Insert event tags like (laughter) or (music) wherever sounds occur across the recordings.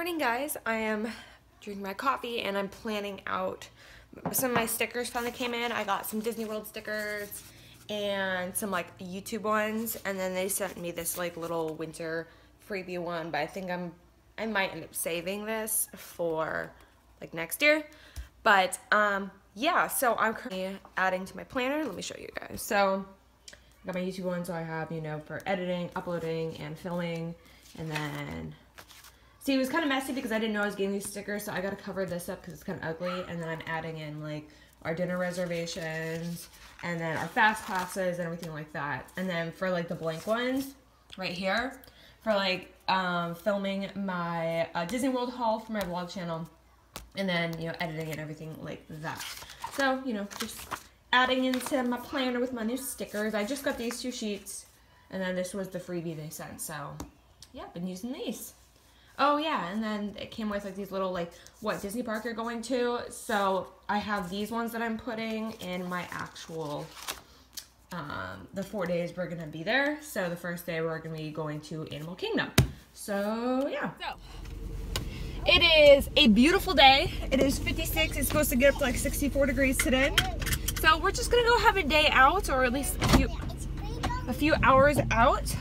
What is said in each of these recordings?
morning guys. I am drinking my coffee and I'm planning out some of my stickers finally came in. I got some Disney World stickers and some like YouTube ones and then they sent me this like little winter freebie one but I think I'm I might end up saving this for like next year. But um yeah, so I'm currently adding to my planner. Let me show you guys. So I got my YouTube one so I have, you know, for editing, uploading, and filming. And then See, it was kind of messy because I didn't know I was getting these stickers, so I got to cover this up because it's kind of ugly. And then I'm adding in, like, our dinner reservations and then our fast passes and everything like that. And then for, like, the blank ones right here for, like, um, filming my uh, Disney World haul for my vlog channel and then, you know, editing and everything like that. So, you know, just adding into my planner with my new stickers. I just got these two sheets and then this was the freebie they sent. So, yeah, been using these. Oh yeah, and then it came with like these little like what Disney park you're going to. So I have these ones that I'm putting in my actual um, the four days we're gonna be there. So the first day we're gonna be going to Animal Kingdom. So yeah. So it is a beautiful day. It is 56. It's supposed to get up to like 64 degrees today. So we're just gonna go have a day out, or at least a few a few hours out.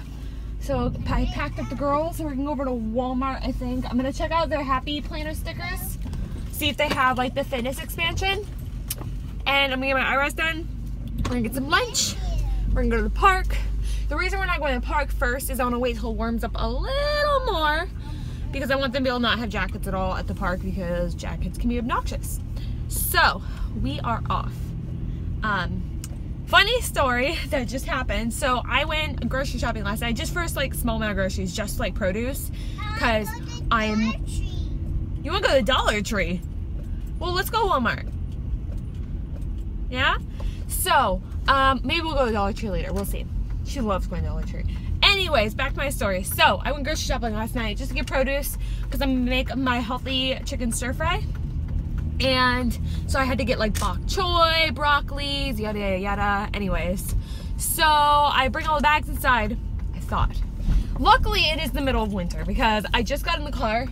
So I packed up the girls we're gonna go over to Walmart, I think. I'm gonna check out their Happy Planner stickers, see if they have like the fitness expansion. And I'm gonna get my eyebrows done. We're gonna get some lunch. We're gonna go to the park. The reason we're not going to the park first is I wanna wait till it warms up a little more because I want them to be able to not have jackets at all at the park because jackets can be obnoxious. So we are off. Um, Funny story (laughs) that just happened. So I went grocery shopping last night just for like small amount of groceries, just like produce, because I'm. You want to go to the Dollar Tree? Well, let's go Walmart. Yeah. So um, maybe we'll go to Dollar Tree later. We'll see. She loves going to Dollar Tree. Anyways, back to my story. So I went grocery shopping last night just to get produce because I'm gonna make my healthy chicken stir fry. And so I had to get like bok choy, broccoli, yada yada yada. Anyways, so I bring all the bags inside. I thought. Luckily, it is the middle of winter because I just got in the car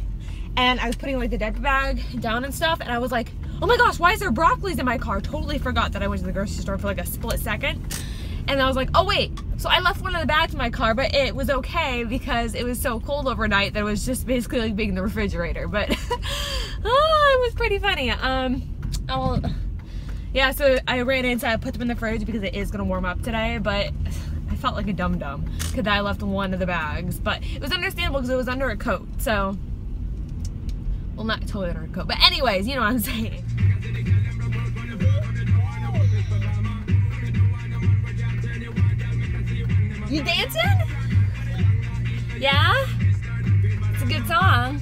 and I was putting like the dead bag down and stuff, and I was like, oh my gosh, why is there broccolis in my car? Totally forgot that I went to the grocery store for like a split second. And I was like, oh wait, so I left one of the bags in my car, but it was okay because it was so cold overnight that it was just basically like being in the refrigerator. But (laughs) it was pretty funny. Um, I'll, yeah, so I ran inside, I put them in the fridge because it is gonna warm up today, but I felt like a dum dum because I left one of the bags. But it was understandable because it was under a coat, so well, not totally under a coat, but anyways, you know what I'm saying. You dancing? Yeah? It's a good song.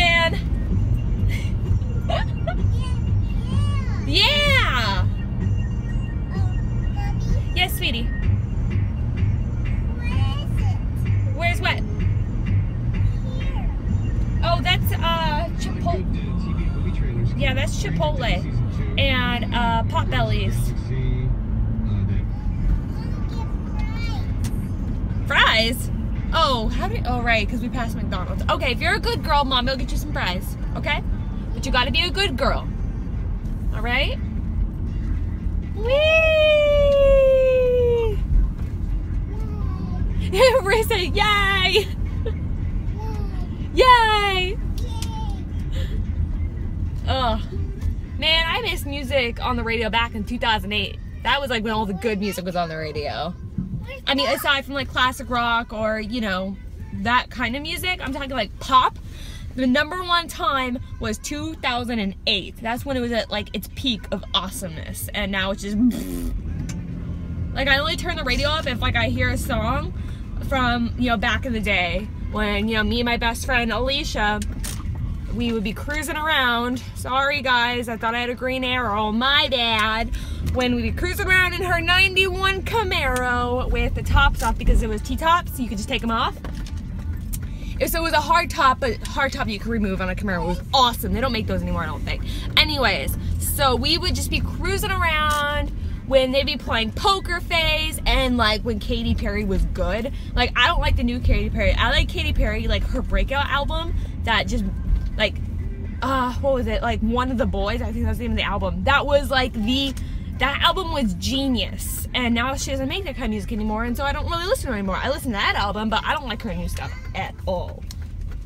Chipotle and uh, Potbellies. Fries. Oh, how did, oh right, because we passed McDonald's. Okay, if you're a good girl, mom will get you some fries, okay? But you gotta be a good girl, all right? Whee! (laughs) Marissa, (laughs) yay! Yay! Oh, man, I miss music on the radio back in 2008. That was like when all the good music was on the radio. I mean, aside from like classic rock or, you know, that kind of music, I'm talking like pop. The number one time was 2008. That's when it was at like its peak of awesomeness. And now it's just (laughs) like I only turn the radio off if like I hear a song from, you know, back in the day when, you know, me and my best friend Alicia, we would be cruising around. Sorry guys, I thought I had a green arrow, my bad. When we'd be cruising around in her 91 Camaro with the tops off because it was T-tops, so you could just take them off. So it was a hard top, but hard top you could remove on a Camaro. It was awesome. They don't make those anymore, I don't think. Anyways, so we would just be cruising around when they'd be playing Poker Face and like when Katy Perry was good. Like I don't like the new Katy Perry. I like Katy Perry, like her breakout album that just like uh what was it? Like one of the boys, I think that's the name of the album. That was like the that album was genius. And now she doesn't make that kind of music anymore, and so I don't really listen to her anymore. I listen to that album, but I don't like her new stuff at all.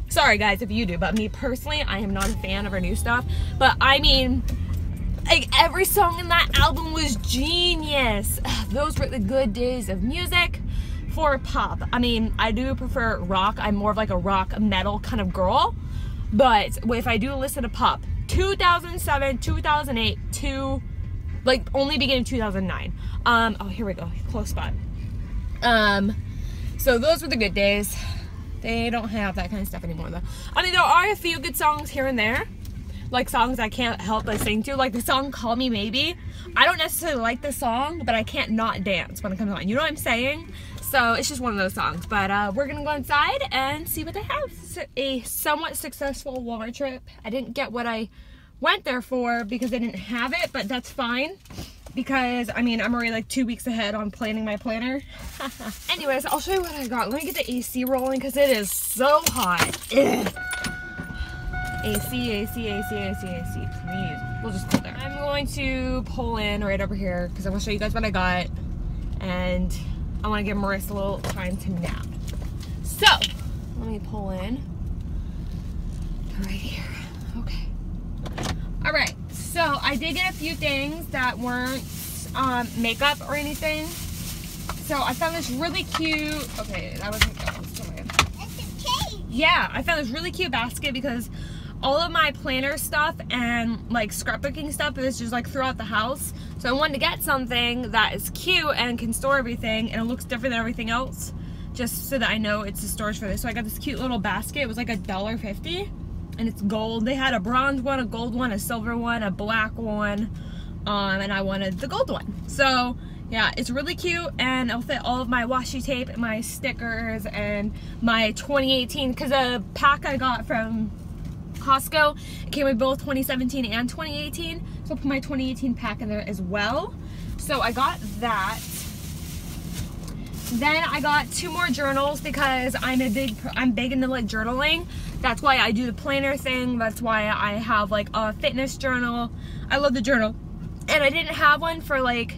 Sorry guys if you do, but me personally, I am not a fan of her new stuff. But I mean, like every song in that album was genius. Those were the good days of music for pop. I mean, I do prefer rock. I'm more of like a rock metal kind of girl. But if I do listen to pop, 2007, 2008, to like only beginning 2009. Um, oh, here we go, close spot. Um, so those were the good days. They don't have that kind of stuff anymore though. I mean, there are a few good songs here and there. Like songs I can't help but sing to. Like the song Call Me Maybe. I don't necessarily like the song, but I can't not dance when it comes on. You know what I'm saying? So it's just one of those songs. But uh, we're gonna go inside and see what they have. A somewhat successful Walmart trip. I didn't get what I went there for because I didn't have it, but that's fine because I mean I'm already like two weeks ahead on planning my planner. (laughs) Anyways, I'll show you what I got. Let me get the AC rolling because it is so hot. Ugh. AC, AC, AC, AC, AC, please. We'll just go there. I'm going to pull in right over here because I want to show you guys what I got and I want to give Marissa a little time to nap. So, let me pull in right here. Okay. All right, so I did get a few things that weren't um, makeup or anything. So I found this really cute, okay, that wasn't, was Yeah, I found this really cute basket because all of my planner stuff and like scrapbooking stuff is just like throughout the house. So I wanted to get something that is cute and can store everything and it looks different than everything else just so that I know it's the storage for this. So I got this cute little basket. It was like a dollar fifty and it's gold. They had a bronze one, a gold one, a silver one, a black one, um, and I wanted the gold one. So yeah, it's really cute and it'll fit all of my washi tape, and my stickers, and my 2018, because a pack I got from Costco, it came with both 2017 and 2018, so I'll put my 2018 pack in there as well. So I got that. Then I got two more journals because I'm a big, I'm big into like journaling. That's why I do the planner thing. That's why I have like a fitness journal. I love the journal. And I didn't have one for like,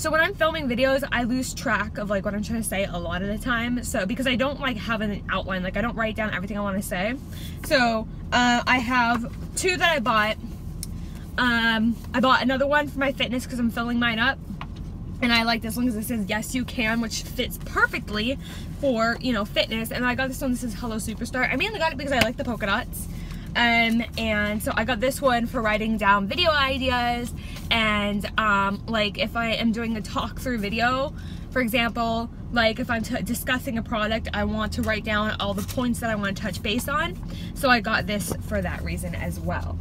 so when I'm filming videos, I lose track of like what I'm trying to say a lot of the time. So because I don't like have an outline, like I don't write down everything I want to say. So uh, I have two that I bought. Um, I bought another one for my fitness because I'm filling mine up and I like this one because it says yes you can which fits perfectly for you know fitness and I got this one that says hello superstar I mainly got it because I like the polka dots um, and so I got this one for writing down video ideas. And um, like if I am doing a talk through video for example like if I'm discussing a product I want to write down all the points that I want to touch base on. So I got this for that reason as well.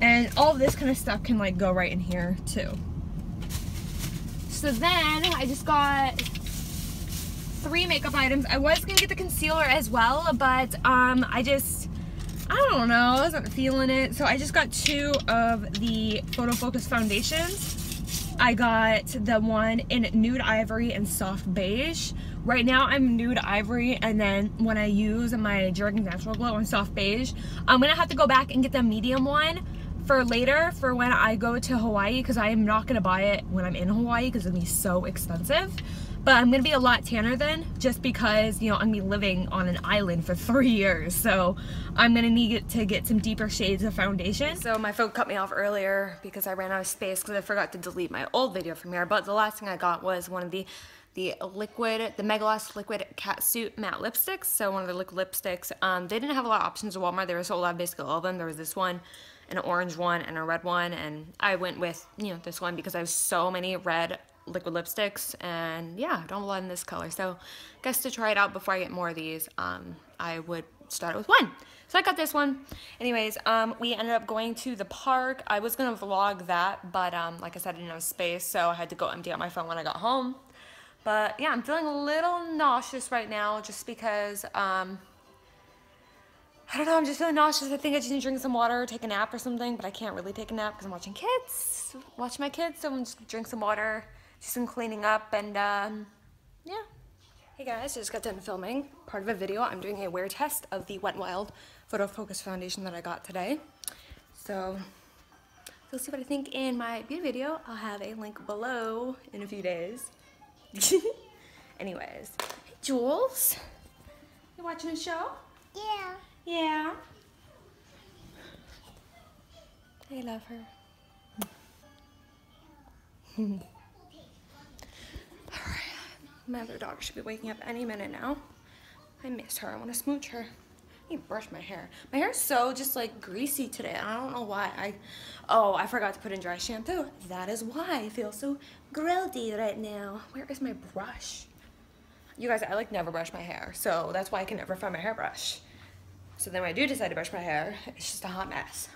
And all this kind of stuff can like go right in here too. So then I just got three makeup items. I was gonna get the concealer as well, but um, I just, I don't know, I wasn't feeling it. So I just got two of the Photo Focus foundations. I got the one in nude ivory and soft beige. Right now I'm nude ivory and then when I use my Jergens Natural Glow on soft beige, I'm gonna have to go back and get the medium one for later for when I go to Hawaii because I am not to buy it when I'm in Hawaii because it'll be so expensive. But I'm to be a lot tanner then just because, you know, I'm to be living on an island for (laughs) three years. So I'm to need to get some deeper shades of foundation. So my phone cut me off earlier because I ran out of space because I forgot to delete my old video from here. But the last thing I got was one of the the liquid, the MegaLast Liquid Catsuit Matte Lipsticks. So one of the liquid lipsticks. Um, they didn't have a lot of options at Walmart. They were sold out basically all of them. There was this one an orange one and a red one and I went with you know this one because I have so many red liquid lipsticks and yeah, don't love this color. So I guess to try it out before I get more of these, um, I would start with one. So I got this one. Anyways, um, we ended up going to the park. I was gonna vlog that, but um, like I said, I didn't have space, so I had to go empty out my phone when I got home. But yeah, I'm feeling a little nauseous right now just because, um, I don't know, I'm just feeling nauseous. I think I just need to drink some water, take a nap or something, but I can't really take a nap because I'm watching kids, watch my kids, so I'm just drink some water, do some cleaning up, and um, yeah. Hey guys, just got done filming part of a video. I'm doing a wear test of the Wet n Wild Photo Focus Foundation that I got today. So, you'll see what I think in my beauty video. I'll have a link below in a few days. (laughs) Anyways, hey Jules, you watching a show? Yeah. Yeah. I love her. (laughs) My other dog should be waking up any minute now. I miss her. I want to smooch her. I need to brush my hair. My hair is so just like greasy today. I don't know why. I Oh, I forgot to put in dry shampoo. That is why I feel so grody right now. Where is my brush? You guys, I like never brush my hair. So that's why I can never find my hairbrush. So then when I do decide to brush my hair, it's just a hot mess.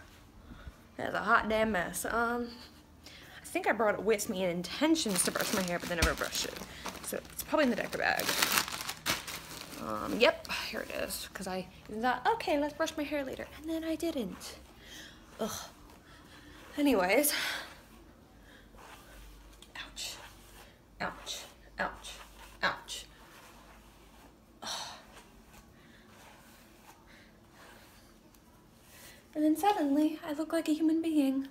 It's a hot damn mess. Um, think I brought it with me in intentions to brush my hair, but then never brushed it. So it's probably in the diaper bag. Um, yep, here it is. Because I thought, okay, let's brush my hair later. And then I didn't. Ugh. Anyways. Ouch. Ouch. Ouch. Ouch. And then suddenly, I look like a human being.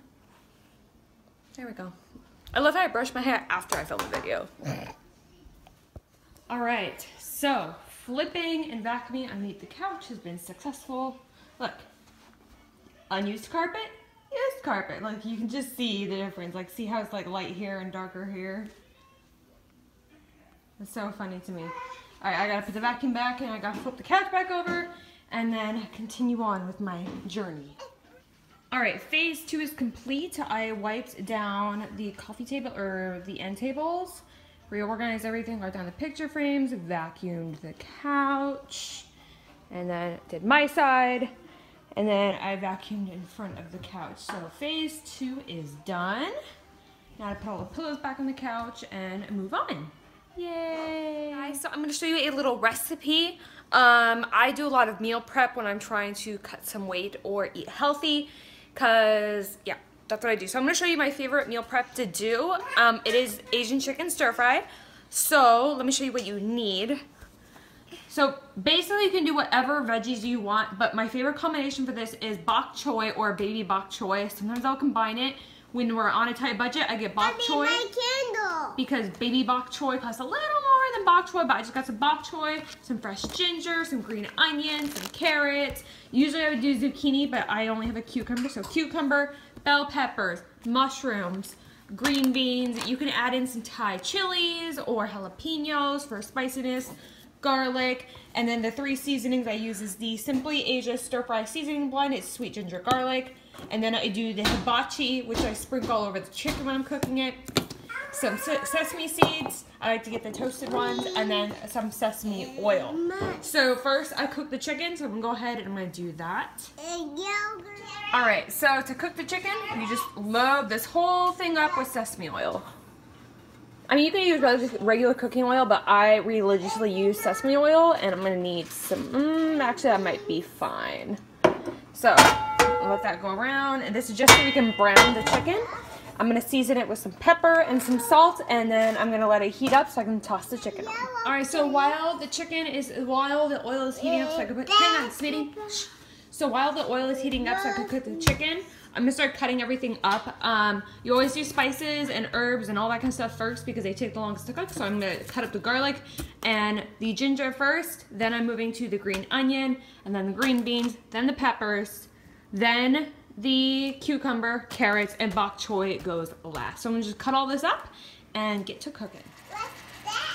There we go. I love how I brush my hair after I film a video. All right, so flipping and vacuuming underneath the couch has been successful. Look, unused carpet, used carpet. Like you can just see the difference. Like see how it's like light here and darker here. It's so funny to me. All right, I gotta put the vacuum back and I gotta flip the couch back over and then continue on with my journey. All right, phase two is complete. I wiped down the coffee table or the end tables, reorganized everything, got down the picture frames, vacuumed the couch, and then did my side, and then I vacuumed in front of the couch. So phase two is done. Now to put all the pillows back on the couch and move on. Yay! Guys, so I'm gonna show you a little recipe um, I do a lot of meal prep when I'm trying to cut some weight or eat healthy because, yeah, that's what I do. So I'm to show you my favorite meal prep to do. Um, it is Asian chicken stir fry. So let me show you what you need. So basically you can do whatever veggies you want, but my favorite combination for this is bok choy or baby bok choy. Sometimes I'll combine it. When we're on a tight budget, I get bok choy. Because baby bok choy costs a little more than bok choy, but I just got some bok choy, some fresh ginger, some green onions, some carrots. Usually I would do zucchini, but I only have a cucumber. So cucumber, bell peppers, mushrooms, green beans. You can add in some Thai chilies or jalapenos for spiciness, garlic, and then the three seasonings I use is the Simply Asia Stir Fry Seasoning Blend. It's sweet ginger garlic. And then I do the hibachi, which I sprinkle all over the chicken when I'm cooking it. Some sesame seeds, I like to get the toasted ones, and then some sesame oil. So first I cook the chicken, so I'm gonna go ahead and I'm gonna do that. All right, so to cook the chicken, you just load this whole thing up with sesame oil. I mean, you can use regular cooking oil, but I religiously use sesame oil, and I'm gonna need some, mm, actually that might be fine. So, let that go around. And this is just so we can brown the chicken. I'm to season it with some pepper and some salt, and then I'm to let it heat up so I can toss the chicken on. All right, so while the chicken is, while the oil is heating up, so I can put, hang on, Smitty. So while the oil is heating up so I can cook the chicken, I'm gonna start cutting everything up. Um, you always do spices and herbs and all that kind of stuff first because they take the longest to cook. So I'm gonna cut up the garlic and the ginger first. Then I'm moving to the green onion and then the green beans, then the peppers, then the cucumber, carrots, and bok choy goes last. So I'm gonna just cut all this up and get to cooking.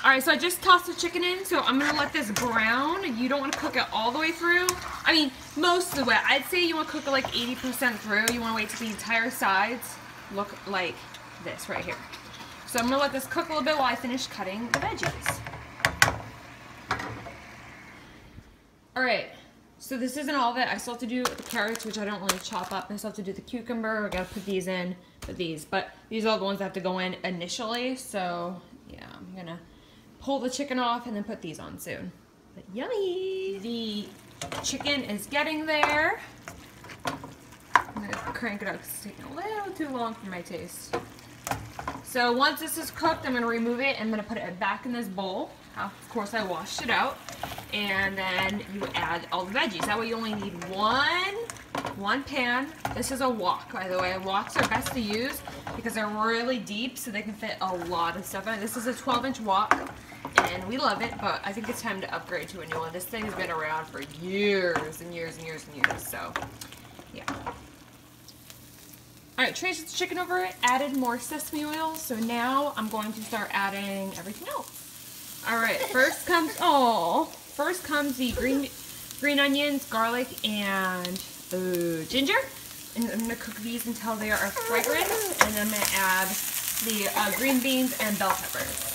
All right, so I just tossed the chicken in, so I'm gonna let this brown. You don't wanna cook it all the way through. I mean, most of the way. I'd say you wanna cook it like 80% through. You wanna wait till the entire sides look like this right here. So I'm gonna let this cook a little bit while I finish cutting the veggies. All right, so this isn't all of it. I still have to do the carrots, which I don't really chop up. I still have to do the cucumber. I gotta put these in, put these. But these are the ones that have to go in initially. So yeah, I'm gonna pull the chicken off and then put these on soon. But yummy! The chicken is getting there. I'm gonna crank it up because it's taking a little too long for my taste. So once this is cooked, I'm gonna remove it. I'm gonna put it back in this bowl. Of course, I washed it out. And then you add all the veggies. That way you only need one, one pan. This is a wok, by the way. Woks are best to use because they're really deep, so they can fit a lot of stuff in it. This is a 12-inch wok, and we love it, but I think it's time to upgrade to a new one. This thing has been around for years and years and years and years, so yeah. Alright, transferred the chicken over, added more sesame oil, so now I'm going to start adding everything else. Alright, first comes, oh, first comes the green green onions, garlic, and ginger. And I'm going to cook these until they are fragrant, and I'm going to add the uh, green beans and bell peppers.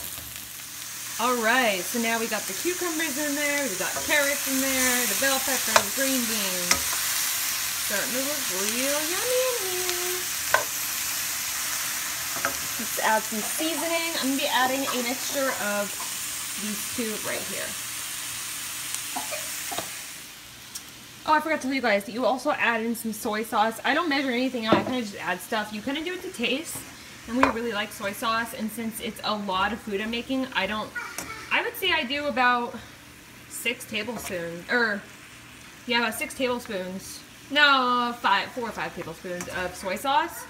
Alright, so now we got the cucumbers in there, we got carrots in there, the bell peppers, green beans. Starting to look real yummy in here. Let's add some seasoning. I'm going to be adding a mixture of these two right here. Oh, I forgot to tell you guys, that you also add in some soy sauce. I don't measure anything out. I kind of just add stuff. You kind of do it to taste. And we really like soy sauce. And since it's a lot of food I'm making, I don't... I would say I do about six tablespoons. Or, yeah, about six tablespoons. No, five, four or five tablespoons of soy sauce.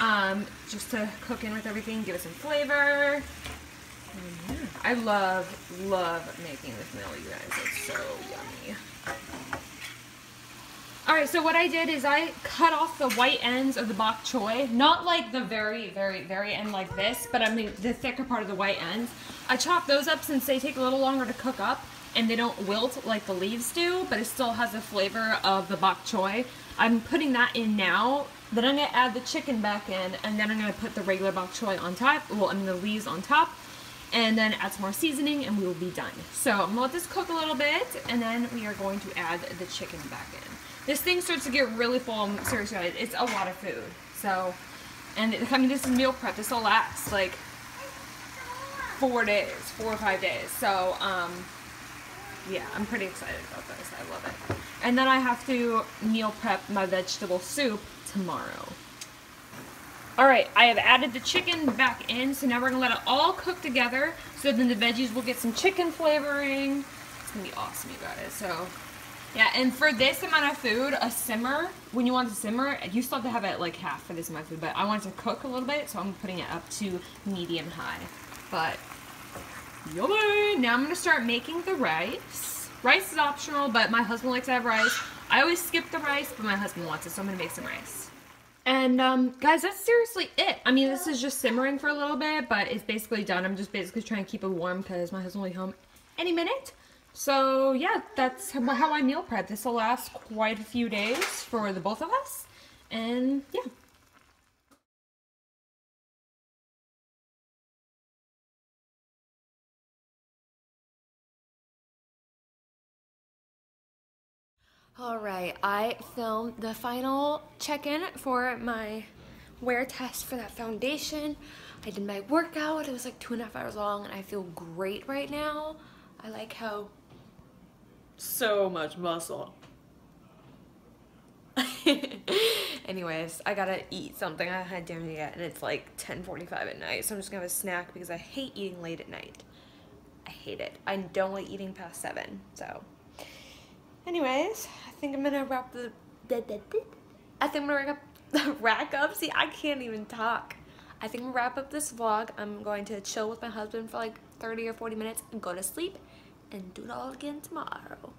Um, just to cook in with everything, give it some flavor. I love, love making this meal, you guys. It's so yummy. Alright, so what I did is I cut off the white ends of the bok choy. Not like the very, very, very end like this, but I mean the thicker part of the white ends. I chopped those up since they take a little longer to cook up and they don't wilt like the leaves do, but it still has the flavor of the bok choy. I'm putting that in now. Then I'm to add the chicken back in, and then I'm to put the regular bok choy on top. Well, I mean the leaves on top and then add some more seasoning and we will be done. So I'm gonna let this cook a little bit and then we are going to add the chicken back in. This thing starts to get really full, seriously, it's a lot of food. So, and I mean this is meal prep, this will last like four days, four or five days. So, um, yeah, I'm pretty excited about this, I love it. And then I have to meal prep my vegetable soup tomorrow. Alright, I have added the chicken back in, so now we're to let it all cook together, so then the veggies will get some chicken flavoring. It's to be awesome, you guys. So, yeah, and for this amount of food, a simmer, when you want to simmer, you still have to have it like half for this amount of food, but I want to cook a little bit, so I'm putting it up to medium high. But, yummy! Now I'm going to start making the rice. Rice is optional, but my husband likes to have rice. I always skip the rice, but my husband wants it, so I'm going to make some rice. And um, guys, that's seriously it. I mean, this is just simmering for a little bit, but it's basically done. I'm just basically trying to keep it warm because my husband will be home any minute. So yeah, that's how I meal prep. This will last quite a few days for the both of us. And yeah. All right, I filmed the final check-in for my wear test for that foundation. I did my workout. It was like two and a half hours long and I feel great right now. I like how so much muscle. (laughs) Anyways, I gotta eat something. I had dinner yet and it's like 10.45 at night. So I'm just gonna have a snack because I hate eating late at night. I hate it. I don't like eating past seven, so. Anyways, I think I'm gonna wrap the. I think I'm gonna rack up. (laughs) rack up. See, I can't even talk. I think I'm gonna wrap up this vlog. I'm going to chill with my husband for like 30 or 40 minutes and go to sleep and do it all again tomorrow.